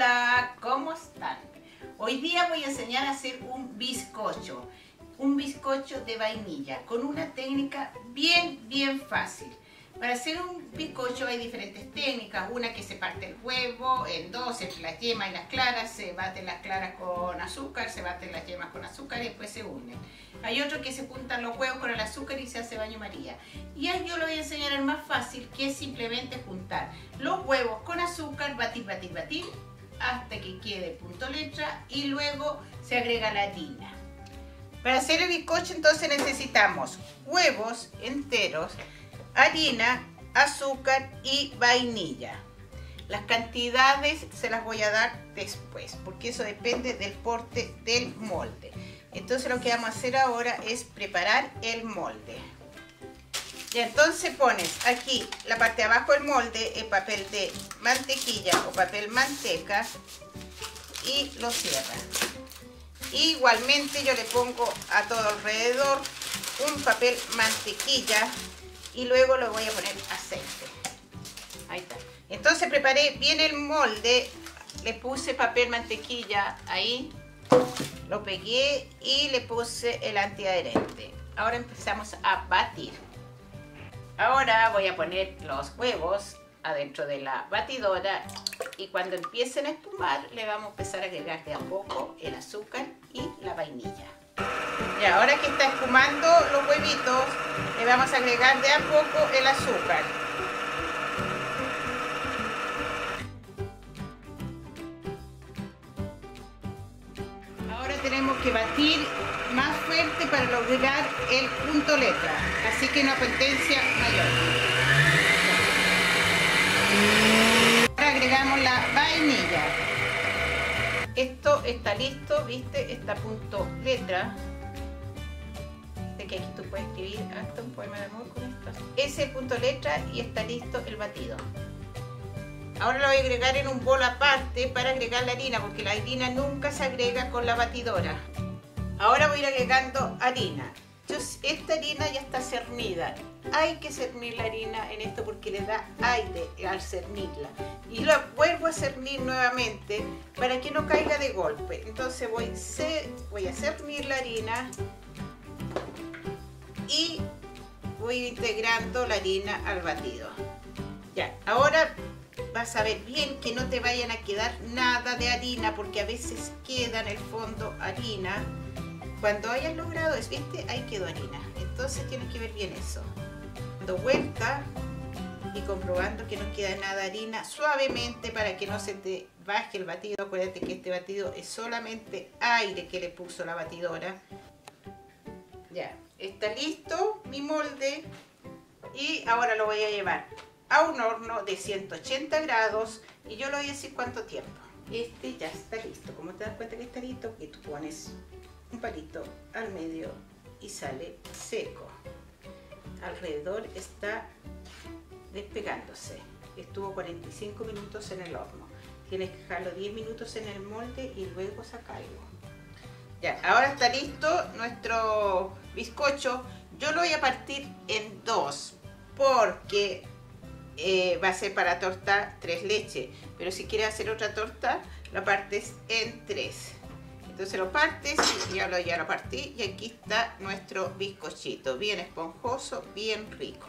Hola, ¿cómo están? Hoy día voy a enseñar a hacer un bizcocho, un bizcocho de vainilla con una técnica bien, bien fácil. Para hacer un bizcocho hay diferentes técnicas, una que se parte el huevo en dos, entre las yemas y las claras, se baten las claras con azúcar, se baten las yemas con azúcar y después se unen. Hay otro que se juntan los huevos con el azúcar y se hace baño maría. Y ahí yo lo voy a enseñar el más fácil, que es simplemente juntar los huevos con azúcar, batir, batir, batir, hasta que quede punto letra y luego se agrega la harina. Para hacer el bizcocho entonces necesitamos huevos enteros, harina, azúcar y vainilla. Las cantidades se las voy a dar después, porque eso depende del porte del molde. Entonces lo que vamos a hacer ahora es preparar el molde. Y entonces pones aquí la parte de abajo del molde el papel de mantequilla o papel manteca y lo cierras. Igualmente yo le pongo a todo alrededor un papel mantequilla y luego le voy a poner aceite. Ahí está. Entonces preparé bien el molde, le puse papel mantequilla ahí, lo pegué y le puse el antiadherente. Ahora empezamos a batir. Ahora voy a poner los huevos adentro de la batidora y cuando empiecen a espumar le vamos a empezar a agregar de a poco el azúcar y la vainilla. Y ahora que está espumando los huevitos, le vamos a agregar de a poco el azúcar. Ahora tenemos que batir más fuerte para lograr el punto letra, así que una potencia mayor. Ahora agregamos la vainilla. Esto está listo, ¿viste? Está punto letra. De que aquí tú puedes escribir hasta un poema de amor con esto. Ese punto letra y está listo el batido. Ahora lo voy a agregar en un bol aparte para agregar la harina, porque la harina nunca se agrega con la batidora. Ahora voy a ir agregando harina. esta harina ya está cernida. Hay que cernir la harina en esto porque le da aire al cernirla. Y lo vuelvo a cernir nuevamente para que no caiga de golpe. Entonces voy, voy a cernir la harina y voy integrando la harina al batido. Ya, ahora vas a ver bien que no te vayan a quedar nada de harina porque a veces queda en el fondo harina cuando hayas logrado eso, ¿viste? Ahí quedó harina. Entonces tienes que ver bien eso. Dando vuelta y comprobando que no queda nada harina suavemente para que no se te baje el batido. Acuérdate que este batido es solamente aire que le puso la batidora. Ya, está listo mi molde y ahora lo voy a llevar a un horno de 180 grados y yo le voy a decir cuánto tiempo. Este ya está listo. ¿Cómo te das cuenta que está listo? Que tú pones un palito al medio y sale seco. Alrededor está despegándose. Estuvo 45 minutos en el horno. Tienes que dejarlo 10 minutos en el molde y luego sacarlo. Ya, ahora está listo nuestro bizcocho. Yo lo voy a partir en dos porque eh, va a ser para torta tres leches. Pero si quieres hacer otra torta, la partes en tres. Entonces lo partes y ya lo, ya lo partí y aquí está nuestro bizcochito, bien esponjoso, bien rico.